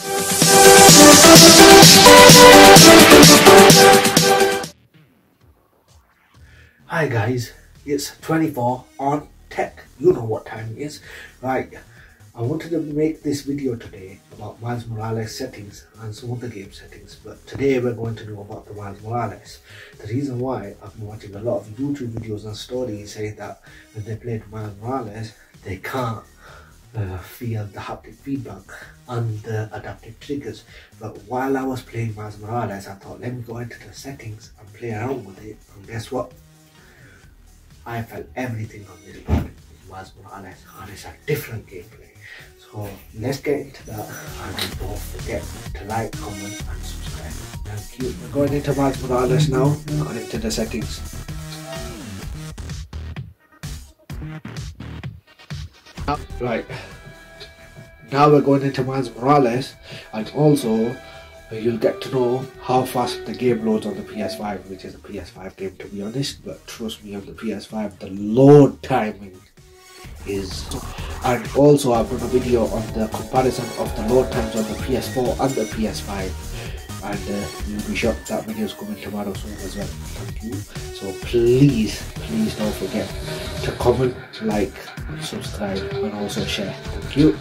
Hi guys, it's 24 on tech. You know what time it is. Right, I wanted to make this video today about Miles Morales settings and some other game settings, but today we're going to know about the Miles Morales. The reason why I've been watching a lot of YouTube videos and stories saying that when they played Miles Morales, they can't uh, feel the haptic feedback and the adaptive triggers. But while I was playing Miles Morales, I thought, let me go into the settings and play around with it. And guess what? I felt everything on this pad with Miles Morales, and it's a different gameplay. So let's get into that, and don't forget to like, comment, and subscribe. Thank you. We're going into Miles Morales now, and into the settings. Right. Now we're going into Miles Morales, and also you'll get to know how fast the game loads on the PS5, which is a PS5 game to be honest, but trust me on the PS5 the load timing is and also I've done a video on the comparison of the load times on the PS4 and the PS5 and uh, you'll be shocked that video is coming tomorrow soon as well thank you so please please don't forget to comment like subscribe and also share thank you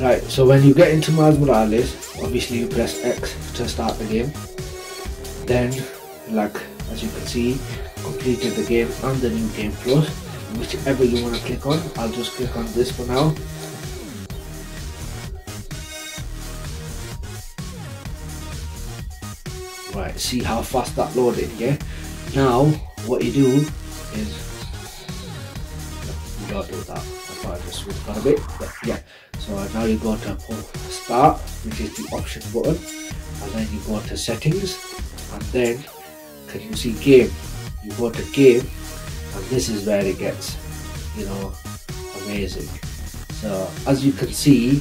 Right, so when you get into Miles Morales, obviously you press X to start the game. Then, like as you can see, completed the game and the new game flow. Whichever you want to click on, I'll just click on this for now. Right, see how fast that loaded, yeah? Now, what you do is, you don't do that. I thought I just switched on a bit, but yeah. So now you go to start, which is the option button, and then you go to settings, and then can you see game? You go to game, and this is where it gets, you know, amazing. So as you can see,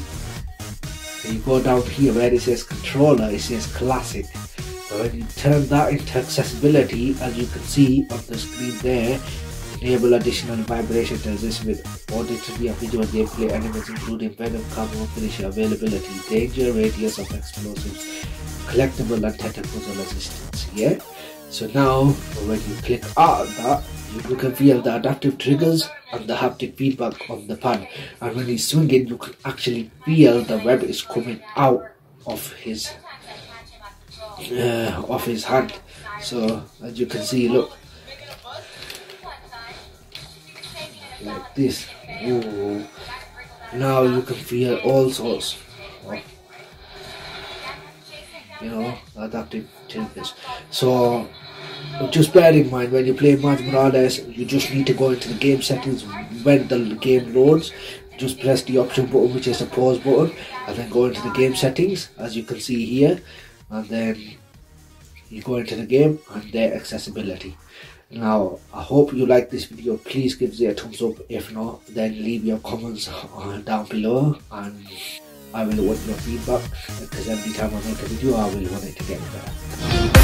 you go down here where it says controller, it says classic. So when you turn that into accessibility, as you can see on the screen there, Enable additional vibration to assist with auditory and visual gameplay elements including venom, camo, finisher, availability, danger, radius of explosives, collectible and tentacles resistance. Yeah? So now when you click on that, you can feel the adaptive triggers and the haptic feedback on the pad. And when he's swinging, you can actually feel the web is coming out of his uh, of his hand. So as you can see, look, like this. Ooh. Now you can feel all sorts of, you know, adaptive changes. So just bear in mind when you play Miles Morales, you just need to go into the game settings when the game loads. Just press the option button, which is the pause button, and then go into the game settings, as you can see here, and then you go into the game and their accessibility. Now, I hope you like this video. Please give it a thumbs up. If not, then leave your comments down below and I will want your feedback because every time I make a video, I will want it to get better.